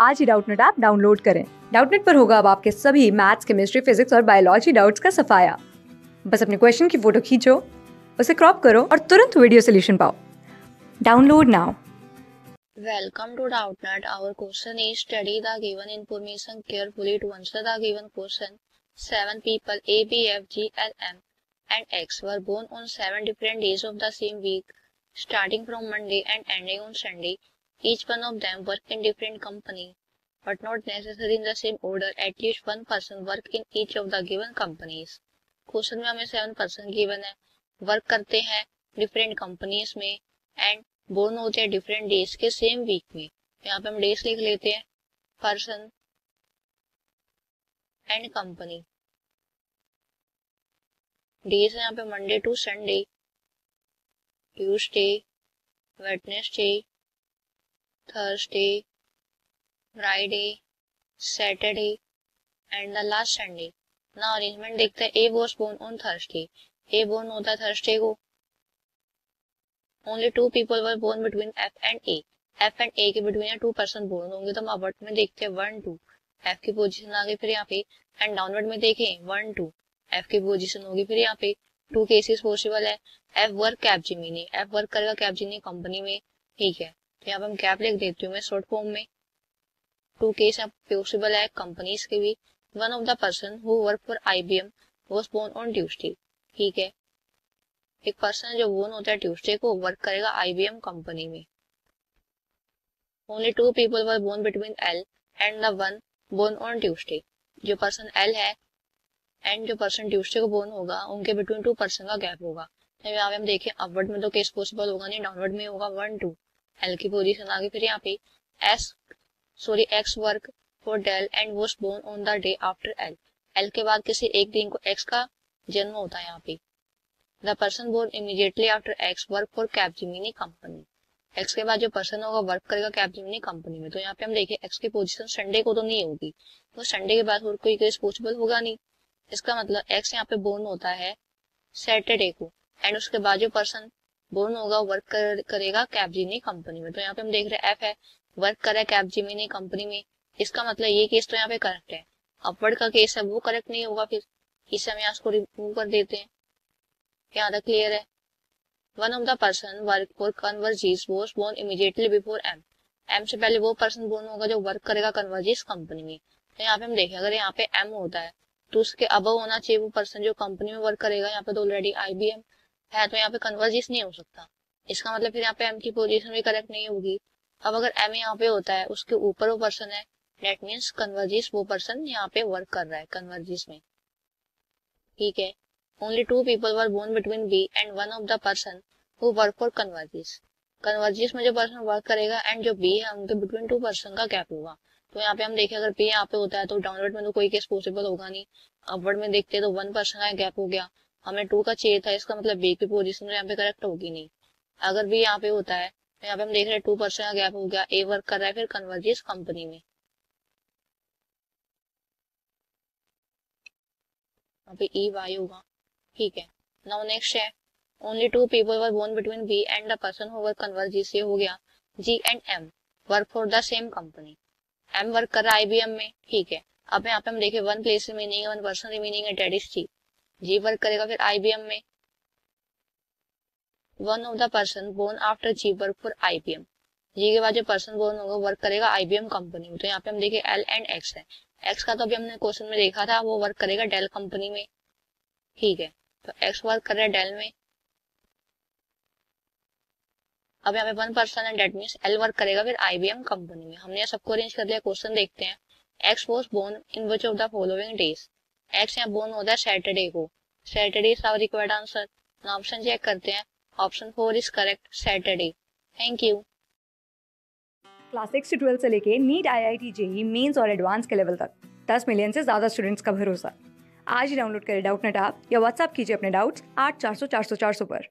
आज ही Doubtnut app download करें डाउटनेट पर होगा अब आपके सभी मैथ्स केमिस्ट्री फिजिक्स और बायोलॉजी डाउट्स का सफाया बस अपने क्वेश्चन की फ़ोटो खींचो उसे क्रॉप करो और तुरंत वीडियो सोल्यूशन पाओ download now Welcome to Doubtnut. Our question is study the given information carefully to answer the given question. Seven people A, B, F, G, L, M and X were born on seven different days of the same week, starting from Monday and ending on Sunday. Each one of them work in different company, but not necessarily in the same order. At least one person work in each of the given companies. Question में हमें seven person given है work करते हैं different companies में and born होते हैं different days के same week में यहाँ पे हम डेज़ लिख लेते हैं पर्सन एंड कंपनी डेज़ है यहाँ पे Monday to Sunday Tuesday Wednesday Thursday Friday Saturday and the last Sunday ना अरेंजमेंट देखते हैं। A was born on Thursday A born होता है थर्सडे को only two people were born between F and A F and A के between two person born होंगे तो हम अपवर्ड में देखते हैं। वन टू एफ़ की पोजीशन आ गई फिर यहाँ पे। एंड डाउनवर्ड में देखें। वन टू एफ़ की पोजीशन होगी फिर यहाँ पे। टू केसेस पॉसिबल है। F work Capgemini F work करेगा कैपजिनी कंपनी में। ठीक है। यहाँ पे हम कैप लिख देती हूँ मैं शॉर्ट फॉर्म में। टू केस पॉसिबल है कंपनीज़ के भी। One of the person who work for IBM was born on Tuesday ठीक है? एक पर्सन जो बोर्न होता है ट्यूसडे को वर्क करेगा आईबीएम कंपनी में। Only two people were born between L and the one born on Tuesday जो पर्सन एल है एंड जो पर्सन ट्यूसडे को बोर्न होगा, उनके बिटवीन टू पर्सन का गैप होगा। यहाँ पे हम देखें अपवर्ड में तो केस पॉसिबल होगा नहीं डाउनवर्ड में होगा वन टू एल की पोजीशन आगे फिर यहाँ पे S sorry X work for Dell and was born on the day after L L के बाद किसी एक दिन को एक्स का जन्म होता है यहाँ पे। The person born immediately after X work for Capgemini company X के बाद जो पर्सन होगा वर्क करेगा कैपजिमिनी कंपनी में। तो यहाँ पे हम देखें एक्स की पोजीशन संडे को तो नहीं होगी। तो संडे के बाद और कोई केस पॉसिबल होगा नहीं। इसका मतलब एक्स यहाँ पे बोर्न होता है सैटरडे को। एंड उसके बाद जो पर्सन बोर्न होगा वर्क कर, करेगा कैपजिमिनी कंपनी में। तो यहाँ पे हम देख रहे हैं एफ़ है वर्क करे कैपजिमिनी कंपनी में इसका मतलब ये केस तो यहाँ पे करेक्ट है। अपवर्ड का केस है वो करेक्ट नहीं होगा फिर। इसे हम यहाँ को रिमूव कर देते हैं। यहाँ तक क्लियर है। One of the person work for Convergys was born immediately before M M से पहले वो पर्सन बोर्न होगा जो वर्क करेगा कन्वर्जीज कंपनी में। तो यहाँ पे हम देखें अगर यहाँ पे एम होता है तो उसके अब होना चाहिए वो पर्सन जो कंपनी में वर्क करेगा। यहाँ पे तो ऑलरेडी आईबीएम है तो यहाँ पे कन्वर्जीज नहीं हो सकता। इसका मतलब फिर यहाँ पे एम की पोजीशन भी करेक्ट नहीं होगी। अब अगर एम यहाँ पे होता है, उसके ऊपर वो पर्सन है डेट मीन्स कन्वर्जिस वो पर्सन यहाँ पे वर्क कर रहा है कन्वर्जिस में। ठीक है? Only two people were born between B and one of the person who work for Convergys Convergys में जो पर्सन वर्क करेगा एंड जो बी है, उनके बिटवीन टू पर्सन का गैप होगा। तो यहाँ पे हम देखें, अगर बी यहाँ पे होता है तो डाउनवर्ड में तो कोई केस पॉसिबल होगा नहीं। अपवर्ड में देखते हैं तो वन पर्सन का गैप हो गया। हमें टू का चाहिए था, इसका मतलब बी की पोजीशन तो यहाँ पे करेक्ट होगी नहीं। अगर बी यहाँ पे होता है तो यहाँ पे हम देख रहे हैं टू पर्सन का गैप हो गया ए वर्क कर रहा है, फिर कन्वर्जिस कंपनी में। यहाँ पे ई वाई होगा। ठीक है। नाउ नेक्स्ट है। Only two people were born between B and the person who were Convergys ये हो गया G and M work for the same company M work कर रहा है आईबीएम में। ठीक है। अब यहाँ पे हम देखें one place remaining one person remaining है that is G G work करेगा फिर आईबीएम में। One of the person born after G work for IBM G के बाद जो पर्सन बोर्न होगा वर्क करेगा आईबीएम कंपनी में। तो यहाँ पे हम देखें एल एंड एक्स है। एक्स का तो अभी हमने क्वेश्चन में देखा था, वो वर्क करेगा डेल कंपनी में। ठीक है तो एक्स वर्क कर रहा है डेल में। अब यहाँ पे वन पर्सन है डेट मीन्स एल वर्क करेगा फिर आईबीएम कंपनी में। हमने सबको अरेंज कर लिया क्वेश्चन देखते हैं। X was born in which of the following days X यहाँ बोर्न होता है सैटरडे को Saturday is our required answer option check करते हैं। Option four is correct Saturday thank you class six twelfth से लेके NEET I I T JEE mains और advance के लेवल तक। दस मिलियन से ज़्यादा स्टूडेंट्स का भरोसा। आज ही डाउनलोड करें डाउट नेट ऐप या व्हाट्सअप कीजिए अपने डाउट्स आठ चार सौ चार सौ चार सौ पर।